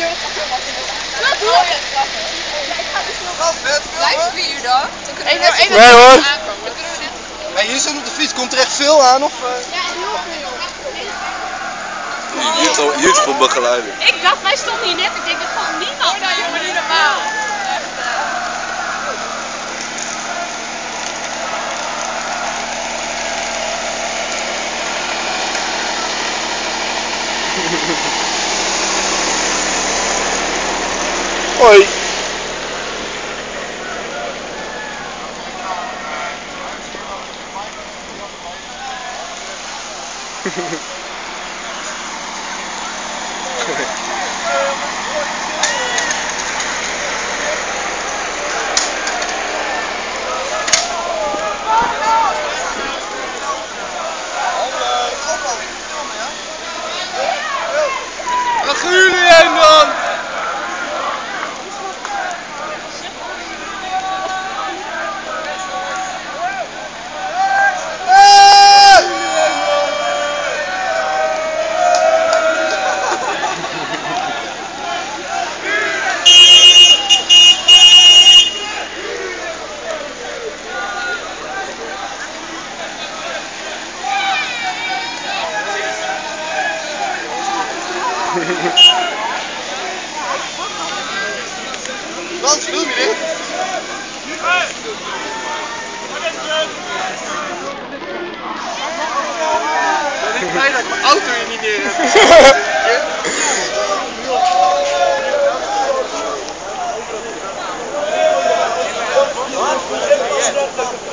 Dat doe ik. Blijft vier uur dan? Dan kunnen we net Nee hoor. Hey, hier zijn op de fiets, komt er echt veel aan of? eh? Ja, heel veel. YouTube, YouTube begeleiding. Ik dacht, wij stonden hier net. Ik denk, dat gewoon niemand. Ôi. Hehehe Wat film je dit? Ik ben blij dat ik mijn auto hier niet neer heb.